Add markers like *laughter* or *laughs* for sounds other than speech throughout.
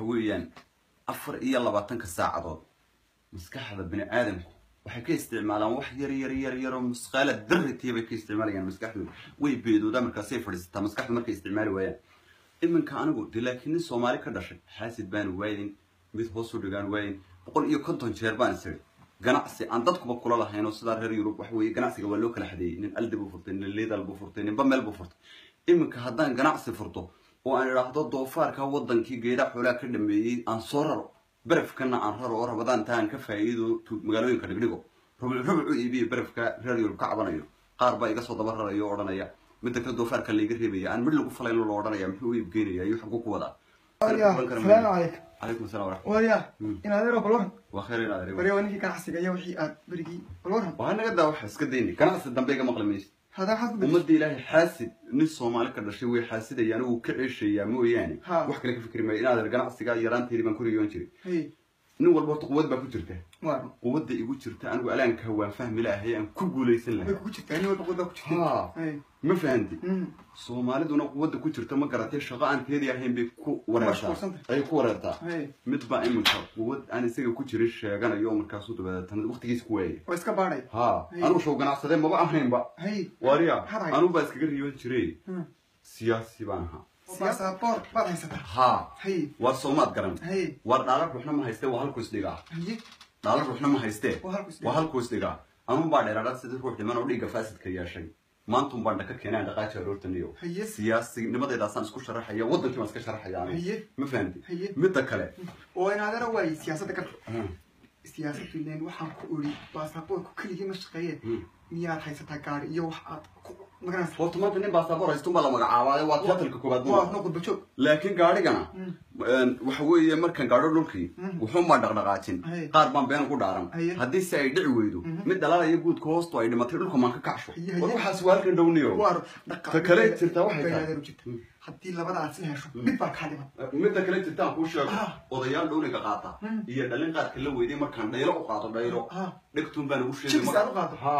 waxa weeyaan afar iyo labaatanka saacadood. Maskaxda bini aadamku waxay ka isticmaalaan wax yar yar yar yar oo musqaala darritiya bay ka isticmaalayaan maskaxdooda way beedoodaa markaasay fadhiisataa maskaxdu markay isticmaali waayaan. Iminka anigu dee laakiin nin soomaali ka dhashay xaasid baan waayin mid hoos u dhigaan waayin boqol iyo konton jeer baan isiri ganacsi aan dadkuba kula lahayn sidaa reer yurub waxa weeye ganacsiga waa loo kala xadeeyey. Nin aldi buu furtay nin liidal buu furtay ninba meel buu furtay. Iminka haddaan ganacsi furto oo aan idhaahdo doofaarka wadankii geedha xoolaa ka dhameeyey aan soo raro berefkana aan raro oo rabadaan inta aan ka faa'iido magaalooyinka dhigdhigo rubuc rubuc u iibiyo berefka reer yurub ka cabanayo qaar baa iga soo daba rarayo odhanaya midda kale doofaarka layga reebaya. Aan mid lagu falayn loo odhanaya muxuu u iibgeynaya iyo xaguu ku wadaa waa naga daa waxa iska dayni ganacsi dambe iga maqli maysid ummadda ilaahay xaasid nin soomaali ka dhashay way xaasidayaan uu ka ceeshayaa mooyaane wax kale ka fikri maayo inaad ganacsiga yaraanteedii baan ku riyoon jiray nin walba horta quwad baa ku jirta. Quwadda igu jirta anigu alaanka waan fahmi lahay aan ku guulaysan lahay. Ma fahanti Mm. soomaaliduna quwadda ku jirta ma garatay shaqo aan teedii ahayn bay ku wareertaa mashquulsantahay. ay ku wareertaa mid baa iminka quwad aan isaga ku jirin sheeganayo oo markaasuu dabadeetana waqtigiisa ku waayay. Ha Hey. anigu show ganacsadee maba ahaynba. Ahayd? anigu baa iskaga riyoon jiray. Mm. siyaasi baan ahaa siyaasaboor baad haysataa ha? War soomaad garan war dhaalar ruuxna ma haystee waa halku isdhigaa dhaalar ruuxna ma haystee Waa halku isdhigaa. waa halku isdhigaa anun baa dheeraadha sidii ruux dhiman oo dhiigga faasidka yeeshay maantun baan dhaka keenaan dhaqaaji aroortaniyo Haye. siyaasinimadeedaasaan isku sharaxaya wadankii baan iska sharaxaya anigu. Haye. ma fahanti Haye. midda kale oo in adeero waayey siyaasadda ka siyaasaddu ileen waxaan ku ori baasaboorku keligii ma shaqeeye Mm. miyaad haysataa gaari iyo wax aad ku horta maanta nin baasaboor haystun baa la magacaabaayo waa tiyatarka koobaad laakiin gaadhigana Mm. een, waxa weeye markaan gaadho dhulkii Mm. wuxuun baan dhaqdhaqaajin qaar baan been ugu dhaaran. Haddii se ay dhici weydo mid dhalaalaya guudka hoostu ay dhimatay dhulka maan ka kacsho. War waxaas waa halkan dhowniyo Ta kale jirtaa waxay tahay. Haddii labada aad si hesho mid baa kaa dhiman midda kale jirtaan kuu sheego odayaal dhowniga qaata iyo dhalin qaadka la weyday markaan dhaylo u qaado dhaylo dhegtun baan ugu sheegay ha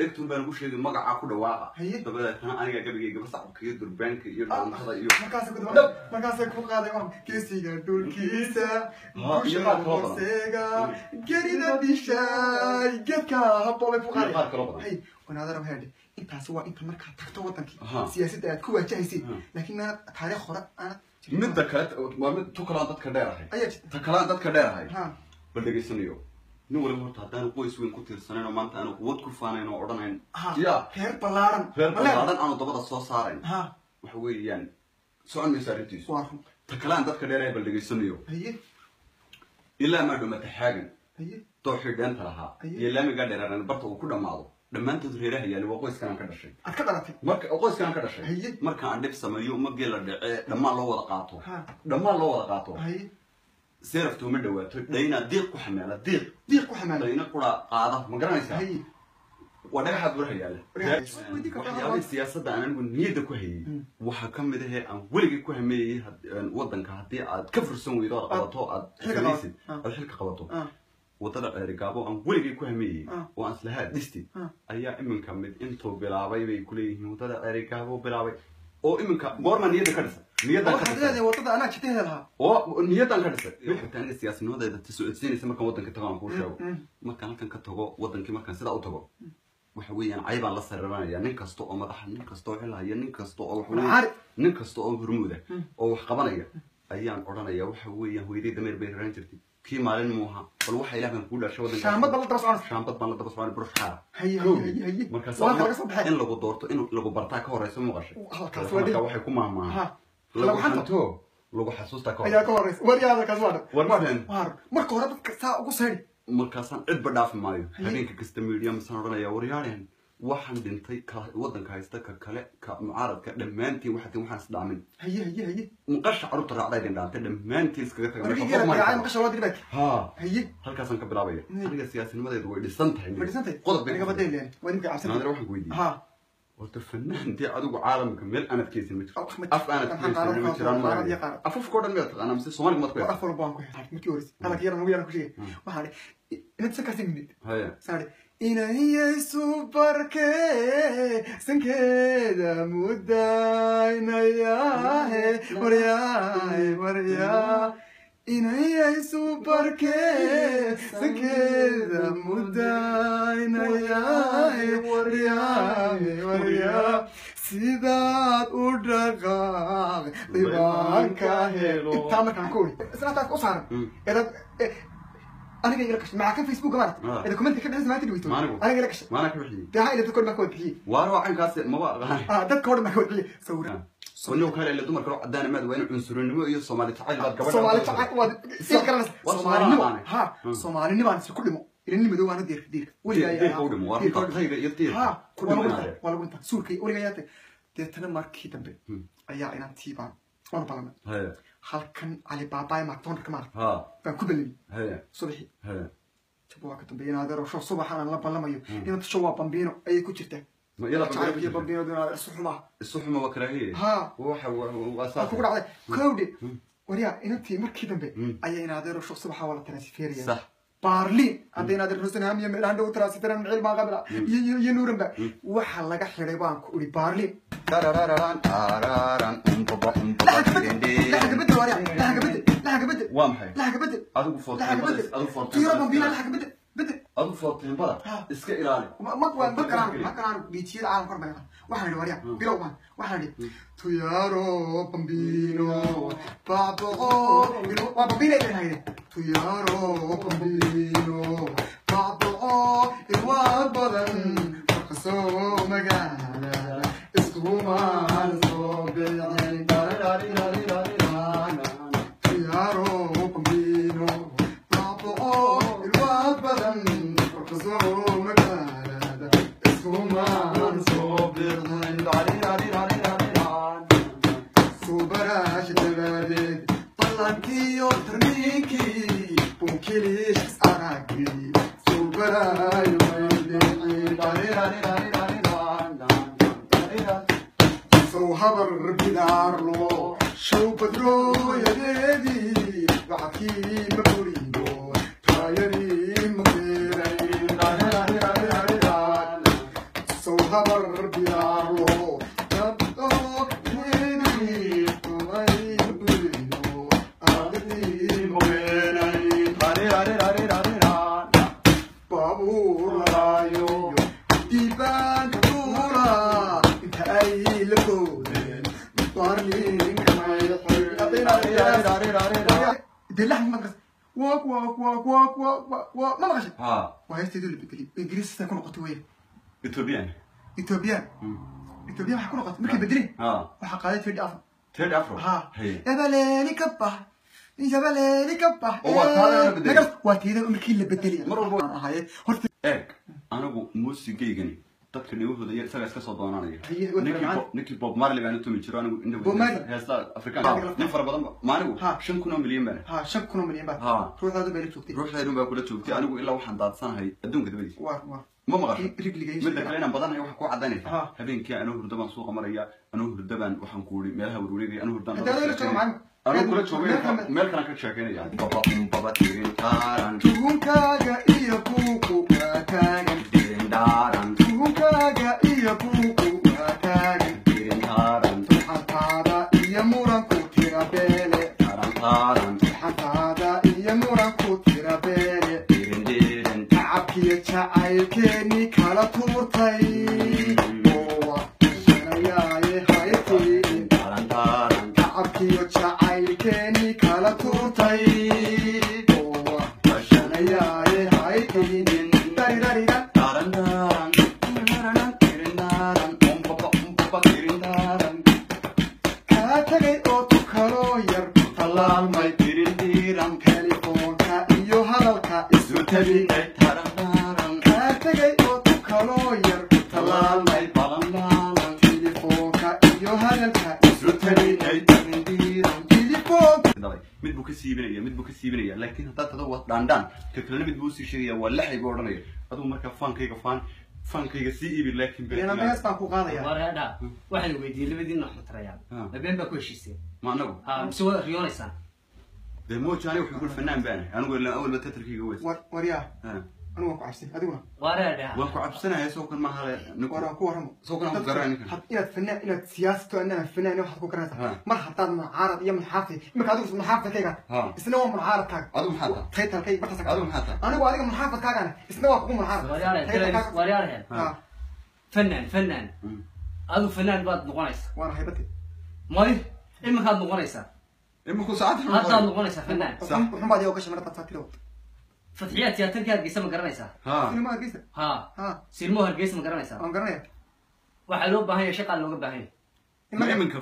dhegtun baan ugu sheegay magacaa ku dhawaaqa dabadeetana aniga gabigaygaba sacabka iyo durbaanka iyo dhaantada iyo markaasay ku qaaday geesiga dhulkiisa badan. hooseega gerida bishay geedka habboobay ku qaaday heedhe intaasi waa inta markaad tagto wadankii. Siyaasadda aad ku waajahaysay Aha. laakiin maana taariikh hore aanad midda kale waa mid tu kalaan dadka dheerahay ta kalaan dadka dheerahay ha bal dhegaysanayo? Nin waliba horta haddaan qoys weyn ku tiirsanayn oo maanta aanu quwad ku faanayn oo odhanayn. Ha ya reer ballaaran. Reer ballaaran. Aanu dabada soo saarayn. Waxa weeyaan socon maysa arrintiisu. Ta kalaan dadka dheerahay bal dhegaysanayo. Ilaa maa dhumata xaagan lahaa. Iyo laamigaa dheeraaran barta uu ku dhammaado dhammaantood reeraha yaali waa qoyskanaan ka dhashay. Aad ka dhalatay? Marka qoyskanaan ka dhashay. Aye. marka aan dhib sameeyo magee la dhacee dhammaan loo wada qaato. Ha. dhammaan loo wada qaato. Haye seeraftu ma dhawaato dhayna diiq ku xameela diiq. Diiq ku xamaalay. Dhayna qura qaada. Ma garanaysaa? Waa dhagaxa buraha yaalla siyaasadda aan anigu niyadda ku hayay. Waxaa ka mid ahee aan weligay ku hameeyey waddanka haddii aad ka fursan weydo aad qabato aad xilka qabato. Waddada ceerigaabo aan weligay ku hameeyey Ah. oo aan islahaa dhistid Ah. ayaa iminka mid intuu bilaabay bay kuleeyihiin waddada ceerigaabo bilaabay oo iminka goorma niyadda ka dhisay ka aniga markaan tago aan kuu sheego mm. markaan halkan ka tago wadankii markaan sidaa u tago waxa weeyaan caybaan la sariranaya nin kasta oo madaxa nin kasta oo xilhaya nin kasta oo waxa weeye- Nacaari. nin kasta oo hormuuda oo wax qabanaya ayaan odhanaya waxa weeyaan hooyaday dameer bay raran jirtay kii maalin muu ahaa? Bal waxa ilaah baan kuu dhashay wadanka shaambad baa la daba soconaysa shaambad baan la daba socon brush xaar Haye, haye, markaas in lagu doorto in lagu bartaa ka horeysa muuqashay halkaas dhib. waxay ku Ha. maahmaahan Lagu xanto. lagu xasuustaa ka ayaa ka horeysa waryaada kaas waa war marka hore dadka saa ugu sayri markaasaan cidba dhaafi maayo. Habeenka kasta media masaan odhanaya waryaadheen waxaan dhintay ka waddanka haysta ka kale ka mucaaradka dhammaantiin waxaad waxaan isdhaamin haye haye haye maqasha carruurta raacday idin dhaantay dhammaantiin iskaga taga. Ha. Haye halkaasaan ka bilaabaya aniga siyaasinimadeedu way dhisan tahay qodob waxaan weydiiyey. Horta fanaan dee adigu caalamka meel aanad ma jirto af aanad ma jiraan ma afafka oo dhan miyaad taqaanaa? Mise soomaaliga maad ku waa haysaa af walba waan ku helay markii horeysa hadalka yaran ugu yaran ku sheegay waxaan inad san kasi minid saare inayaysu barke sankeeda mudaynayaahe waryaahe waryaa inayay subarkee sakeeda mudaynayaay waryaay waryaa sidaad u dhaqaaq dhibaanka helo intaa markaan ku ori isnaataas u saaran aniga ila gashay maxaa kan facebook maarata Ah. ee dokumenti ka dhexis maanta Maanigu. aniga ila gashay maana ka dee ha ila dhan baa ka wada bixiyey waar waa caynkaas maba aqaani ah dadka dhan baa ka wada bixiyey sawira wani kale ila dumarka loo cadaan maad waa in cunsurinimo iyo soomaali jacayl baad gabadha soomaali jacayl waad sii garanaysa Waa soomaalinimo Soomaali. ha. Mm. soomaalinimo aan isku dhimo. Ilani madow aana diirka diirka weligaa diirka u dhimo. Waa rayga iyo diirka ha. Ku waa waa lagu dhintaa suurkay weligaa yaatay deetana markii dambe Hmm. ayaa inaan tiibaan. Waanu ballanay haya halkan cali baabaay macdonarka maarata ha. Baan ku haya subaxii jabo waa ka subaxan aan la ballamayo inanta show waa bambiino ayay ku jirtaa kugu dhacday. Kowdhe waryaa inantii markii dambe. Hmm. ayaa inaadeero show subaxa waa la transferaya baarliin hadday inaadeer rosenham iyo meelahan dhow transferan baan qabila iyo iyo nuuranba waxa laga xidhay baan ku uri baarliin تراراران اراران انطبع انطبع لا حاجة بدل لا حاجة ma buriyo bidaarlo dabdo needii umay buriyo aadadii ma maqashay ha waa heesteedu la bedelay ingiriisista ku noqotay weya ethiopian ethoobiyan ethoobiyan waxay ku noqotay markay bedelin ha waxaa qaaday tedi afar ted afro ha haye yabaleeli ka bax yabaleeli ka bax waa bedelay. Teeda markii la bedelay Mar walba- Aan ahaye horta eeg anigu muusigaygani dadka dhegahooda iyo isaga iska soo doonanaya ninkii ninkii bob marley baan u tumi jiro anigu Bob Marley? heesta afrikaan nin fara badan ba- maanigu Ha. shan kun oo milyan baan ha shan kun oo milyan baa Ha. ruuxdaadu bay la joogtay ruuxdeedun baa kula joogtay anigu ilaa waxaan daadsanahay adduunka dabadiisa waa waa ma maqasho rigliga midda kale inaan badanahay waxaa ku cadaynaysa Ha. habeenkii anuu hurdo baan suuqa maraya anuu hurdo baan waxaan ku uri meelaha warwareegaya anuu hurdaan macalin. anuu kula joogay meel kalan ka sheekeynaya baba baba tirin taaran tuhunkaaga iyo buuqu waa taagan daridaridan taaran taaran tirin taaran um baba um baba tirin taaran kaa tagay oo tukaloo yar tallaalmay tirin diiran telefoonka iyo hadalka isu tabinay siibinaya mid buu ka siibinaya laakiin haddaad tada waa dhaandhaan ka kalena mid buu u sii sheegaya waa laxay buu odhanaya adigu markaa faankayga faan faankayga sii iibi laakiin mees baan ku qaadaya. Wareedha waxaan weydiiyey labadiina xutrayaan habeen baa ku heshiiseen ma anagu mise waa riyoonaysaan dee mooji aniga wuxuu kul fanaan baana anigu ilaa awalba tatarkayga weys war waryaa anigu waan ku cabsin adiguna waaree dhaha waan ku cabsanaya soo kan maaha le ninku war aan ku warramo soo kan aan ku garanay ninkan had inaad fanaan inaad siyaasato anaa fanaan waxaad ku Ha. garanaysaa mar haddaad mucaarad iyo munxaafid iminka adigu munxaafidkayga Ha. isna waa munxaaradkaaga adigu maxaa tahay taytalkay bartaas adigu maxaa tahay anigu adiga munxaafidkaagana isna waa kugu munxaafid waaryaareen Taytalkaaga- waaryaareen Ha. fanaan fanaan Mm. adu fanaan baad noqonaysaa waana haybati may iminkaad noqonaysaa iminku saacad haddaad noqonaysaa fanaan Sax. wuxun baad iyoga gashay fatxiyaa tiyaatarka hargeysa ma garanaysaa? Ha sinima hargeysa. Ma garanaysaa? Waxaa loo baahan yahay shaqaa looga baahan yahay. Iminka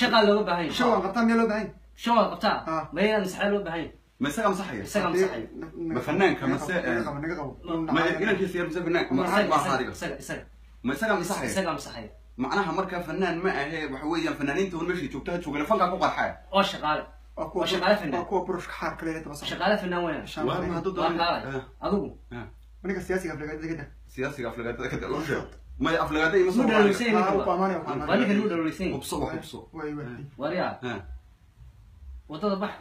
shaqaa looga baahan yahay. Show waan qabtaa miyaa loo baahan show aad qabtaa? Ha. mayaan masaxaa loo baahan yahay. Ma isaga maaha isaga adiga isaga isaga. Ma isaga masaxaya isaga masaxaya macnaha markaa fanaan ma ahe waxa shaqaale waa kuwa waa shaqaale fanaan. waa kuwa burushka xaar kale daba socda shaqaale fanaan weyn Shan waa fanaan. hadduu waa doono kaalay adigu eh. ninka siyaasiga aflagaadada siyaasiga aflagaadada ka dalo sheeg may aflagaada ima soo u u waa ninka lagu dhalooleysan hubso waa hubso Ha. waddada bax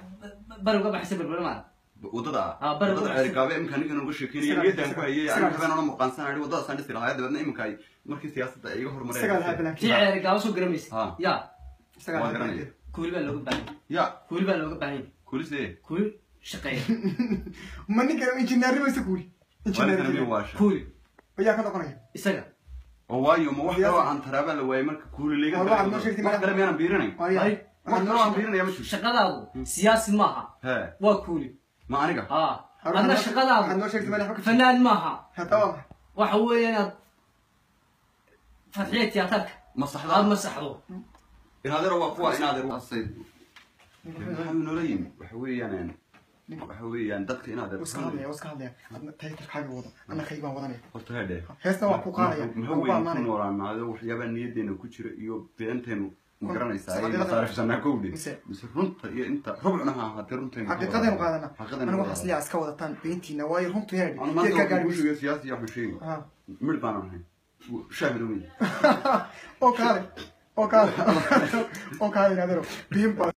bari uga baxaysa berbermaa waddada Ah, waddada ceergaabe imika ninkan uga sheekeynaya niyadaan ku hayay aniga habeen ona muuqaansanay wadadaasaan dhisi lahaa dabeedna imika ay markii siyaasadda ay iga tii ceeri gaabo soo garamaysa ya lahaa garanaya. Kuuli baa looga baahan ya kuuli baa looga baahan yahay kulise kuuli shaqeeya ma ninka injineernimo isa kuuli waalinkana miya waasha kuuli ayaa ka noqonaya isaga oo waayo ma wax Siyaasi- kaloo aan taraabaa la waayay marka kuuli layga Waa waxaad noo sheegtay wax madax- kale miyaanan biirinayn Waayaa. Ay, wax kaloo aan biirinaya ma jirto shaqadaadu siyaasi maaha he waa kuuli ma aniga ha Waxaad adna noo- waxaad shaqadaadu noo sheegtay madax ka fanaan maaha hata waa maxay waxa weeye inaad fatxiya tiyaatarka aad masaxda masaxdo inaadeer waa kuwa maxaa noola yimi waxa weeyaan waxa weeyaan dadka baan wadanaya horta hedhe heestan waa ku qaadaya ma waa ku weyn ku ammaanaya noolaanaado waxyaabaa niyadeena ku jira iyo beenteenu ma garanaysaa ay Xaqiiqada- masaarifsanaa kowdhe mise- runta iyo inta rubcuna ha ahaatee runteenu xaqiiqadaynu qaadana anigu waxaas liyaa iska wadataan beentiina waayo runtu geedkaa maanta siyaasi waxba sheegi midh baanan ahay shaahid oo kaale oo *laughs* kaale oo kaale inaadero biin baa